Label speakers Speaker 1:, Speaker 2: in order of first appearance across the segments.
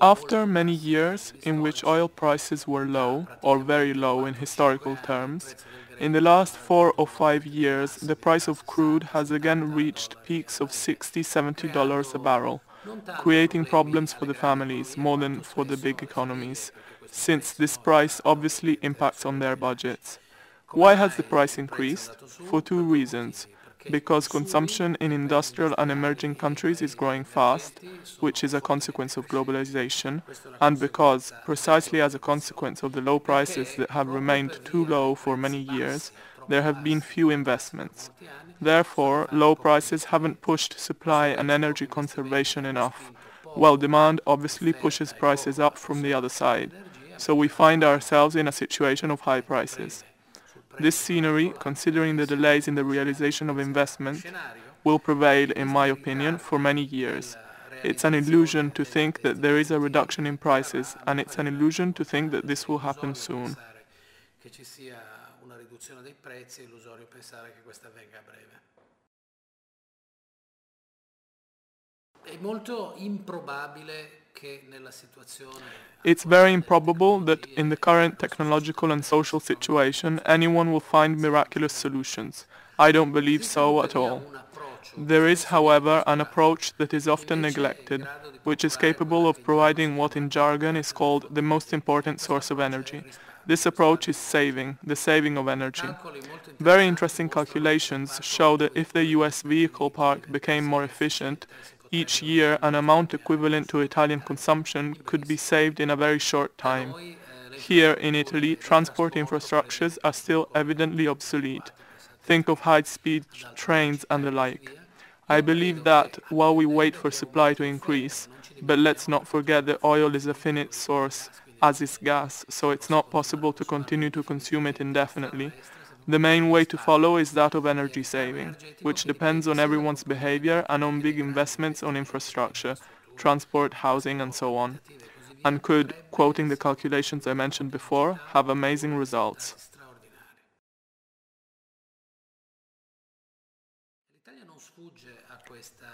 Speaker 1: After many years in which oil prices were low, or very low in historical terms, in the last four or five years the price of crude has again reached peaks of 60 70 dollars a barrel, creating problems for the families more than for the big economies, since this price obviously impacts on their budgets. Why has the price increased? For two reasons because consumption in industrial and emerging countries is growing fast, which is a consequence of globalization, and because, precisely as a consequence of the low prices that have remained too low for many years, there have been few investments. Therefore, low prices haven't pushed supply and energy conservation enough, while demand obviously pushes prices up from the other side. So we find ourselves in a situation of high prices. This scenery, considering the delays in the realization of investment, will prevail, in my opinion, for many years. It's an illusion to think that there is a reduction in prices, and it's an illusion to think that this will happen soon.
Speaker 2: È molto improbabile
Speaker 1: it's very improbable that in the current technological and social situation anyone will find miraculous solutions. I don't believe so at all. There is, however, an approach that is often neglected, which is capable of providing what in jargon is called the most important source of energy. This approach is saving, the saving of energy. Very interesting calculations show that if the US vehicle park became more efficient, each year an amount equivalent to Italian consumption could be saved in a very short time. Here in Italy, transport infrastructures are still evidently obsolete. Think of high-speed trains and the like. I believe that while we wait for supply to increase, but let's not forget that oil is a finite source, as is gas, so it's not possible to continue to consume it indefinitely, the main way to follow is that of energy saving, which depends on everyone's behavior and on big investments on infrastructure, transport, housing and so on, and could, quoting the calculations I mentioned before, have amazing results.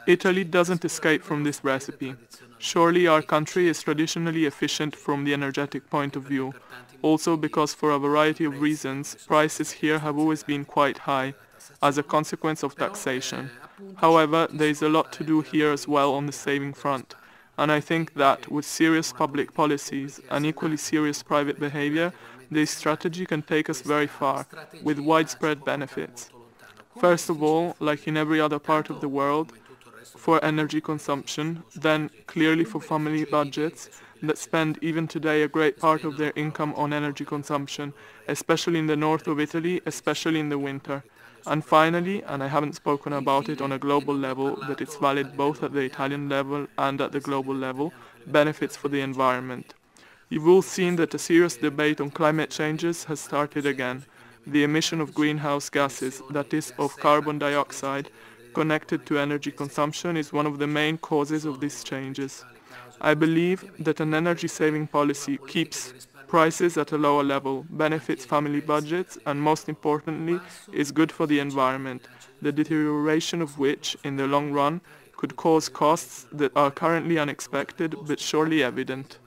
Speaker 1: Italy doesn't escape from this recipe. Surely our country is traditionally efficient from the energetic point of view, also because for a variety of reasons prices here have always been quite high as a consequence of taxation. However, there is a lot to do here as well on the saving front, and I think that with serious public policies and equally serious private behavior, this strategy can take us very far, with widespread benefits. First of all, like in every other part of the world, for energy consumption, then clearly for family budgets, that spend even today a great part of their income on energy consumption, especially in the north of Italy, especially in the winter. And finally, and I haven't spoken about it on a global level, that it's valid both at the Italian level and at the global level, benefits for the environment. You've all seen that a serious debate on climate changes has started again. The emission of greenhouse gases, that is, of carbon dioxide, connected to energy consumption is one of the main causes of these changes. I believe that an energy saving policy keeps prices at a lower level, benefits family budgets, and most importantly, is good for the environment, the deterioration of which, in the long run, could cause costs that are currently unexpected but surely evident.